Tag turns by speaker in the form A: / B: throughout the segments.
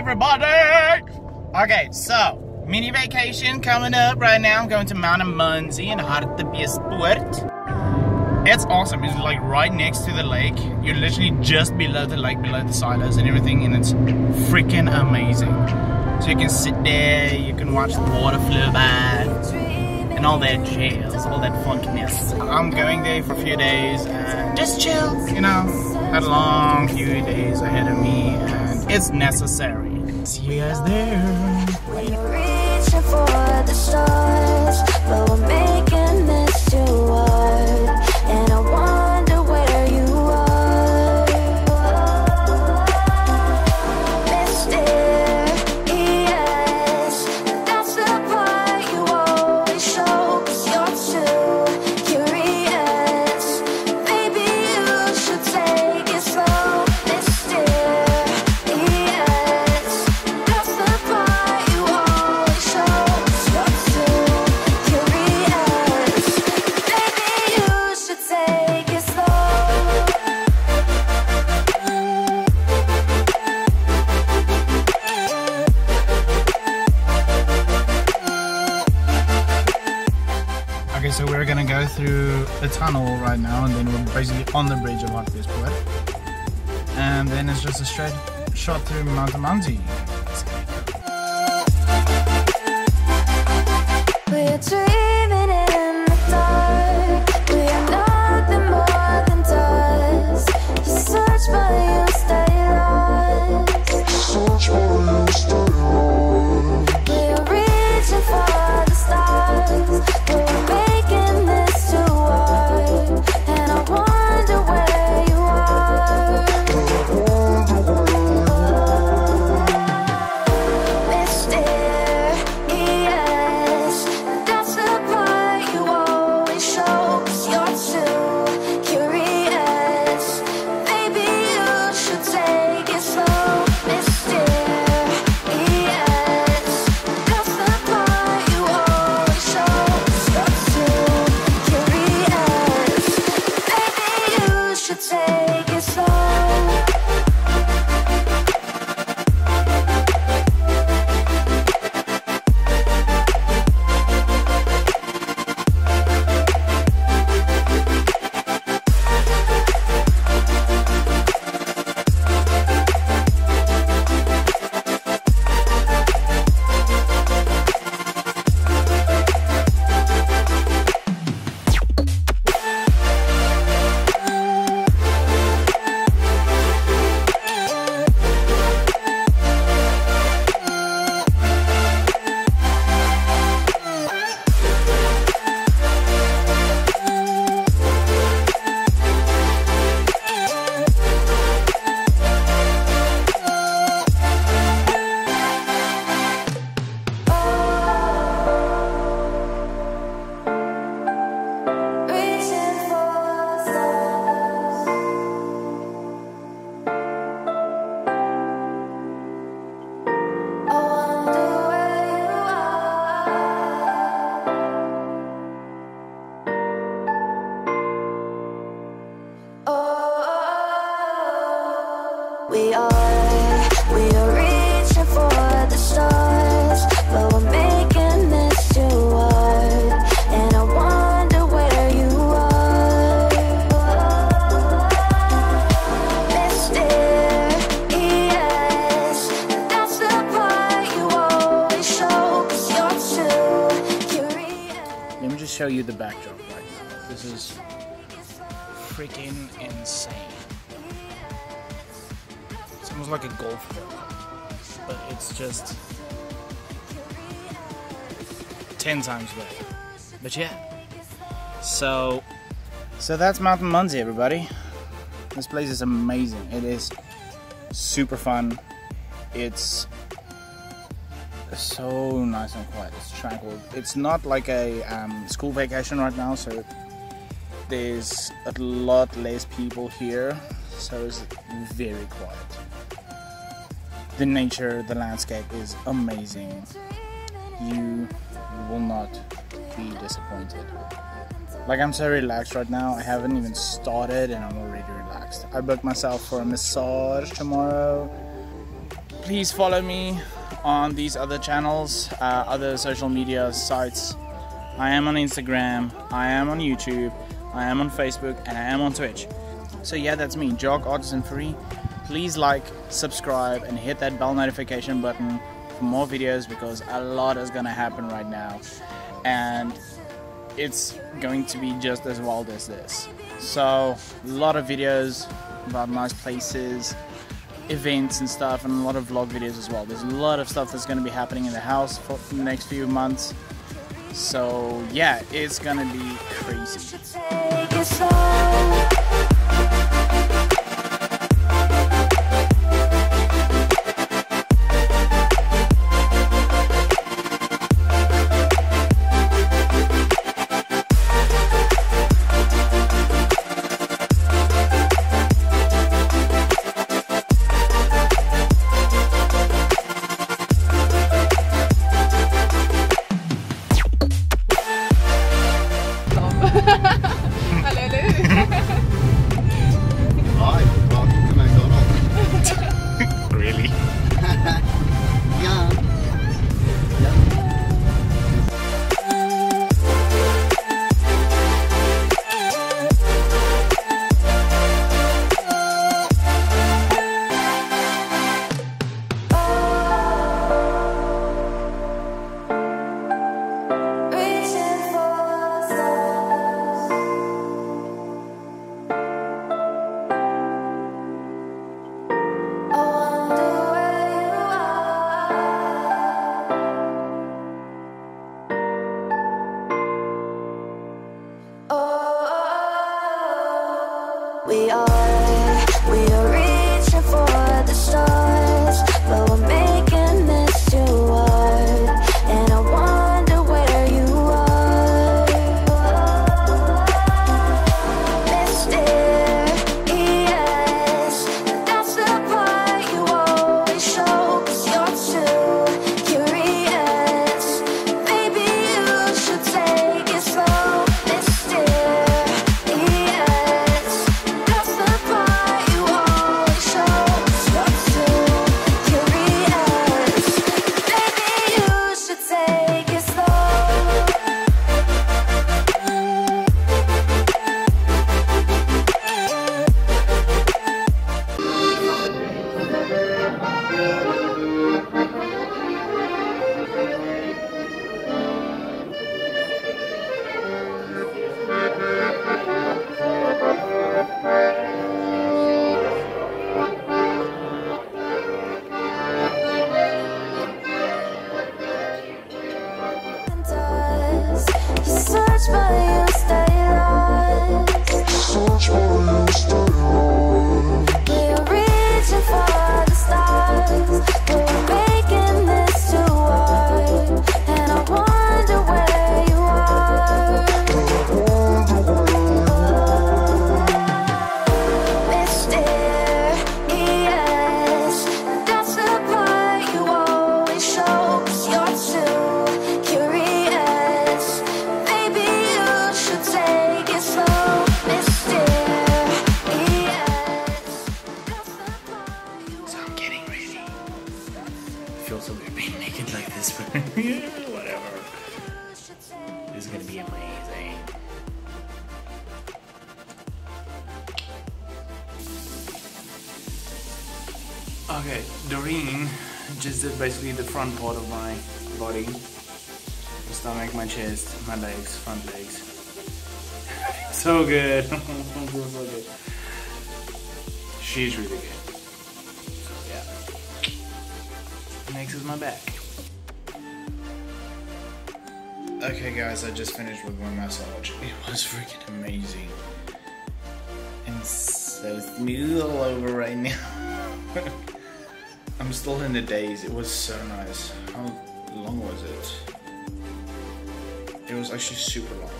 A: everybody! Okay, so, mini vacation coming up right now. I'm going to Mount Amanzi in Hartebeespoort. It's awesome. It's like right next to the lake. You're literally just below the lake, below the silos and everything, and it's freaking amazing. So you can sit there, you can watch the water flow by, and all that jazz, all that funkiness. I'm going there for a few days and just chill, you know. Had a long few days ahead of me, and it's necessary. See you guys there. Okay, so we're gonna go through a tunnel right now, and then we're basically on the bridge of Hartebeespoort. And then it's just a straight shot through Mount Amanzi.
B: Should take show you the
A: backdrop right now. This is freaking insane. It's almost like a golf club, but it's just 10 times better. But yeah. So, so that's Mount Amanzi, everybody. This place is amazing. It is super fun. It's so nice and quiet. It's tranquil. It's not like a um, school vacation right now, so there's a lot less people here, so it's very quiet. The nature, the landscape is amazing. You will not be disappointed. Like I'm so relaxed right now. I haven't even started and I'm already relaxed. I booked myself for a massage tomorrow. please follow me on these other channels, uh, other social media sites. I am on Instagram, I am on YouTube, I am on Facebook, and I am on Twitch. So yeah, that's me, Jock Artisan Free. Please like, subscribe, and hit that bell notification button for more videos because a lot is gonna happen right now, and it's going to be just as wild as this. So a lot of videos about nice places, events and stuff, and a lot of vlog videos as well. There's a lot of stuff that's gonna be happening in the house for the next few months. So yeah, it's gonna be crazy.
B: We are, search
A: Feels so weird being naked like this, but whatever. This is gonna be amazing. Okay, Doreen just did basically the front part of my body. The stomach, my chest, my legs, front legs. so good. So good. She's really good. Next is my back. Okay, guys, I just finished with my massage. It was freaking amazing. And so smooth all over right now. I'm still in the daze. It was so nice. How long was it? It was actually super long.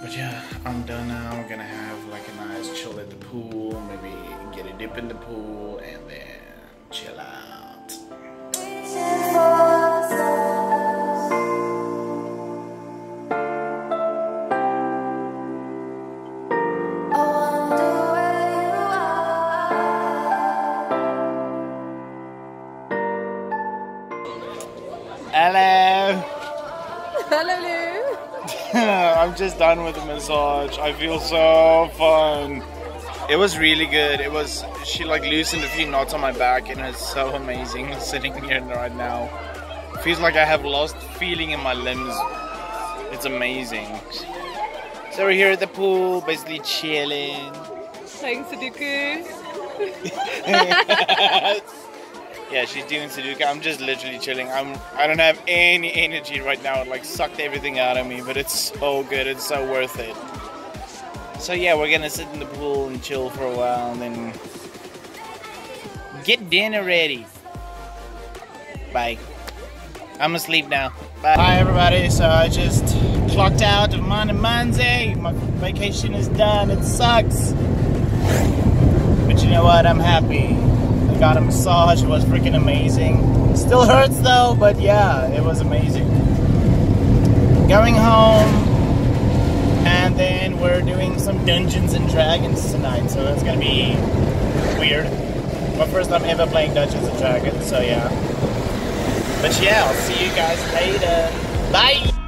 A: But yeah, I'm done now. I'm gonna have like a nice chill at the pool, maybe get a dip in the pool, and then I'm just done with the massage. I feel so fun. It was really good. It was she like loosened a few knots on my back and it's so amazing sitting here right now. Feels like I have lost feeling in my limbs. It's amazing. So we're here at the pool, basically chilling.
C: Playing Sudoku.
A: yeah, she's doing Sudoku. I'm just literally chilling. I'm I don't have any energy right now. It like sucked everything out of me, but it's so good. It's so worth it. So yeah, we're gonna sit in the pool and chill for a while and then get dinner ready. Bye. I'm asleep now. Bye. Hi everybody. So I just clocked out of Mount Amanzi. My vacation is done. It sucks. But you know what? I'm happy. Got a massage. It was freaking amazing. Still hurts though, but yeah, it was amazing. Going home, and then we're doing some Dungeons and Dragons tonight, so it's gonna be weird. My first time ever playing Dungeons and Dragons, so yeah. But yeah, I'll see you guys later. Bye!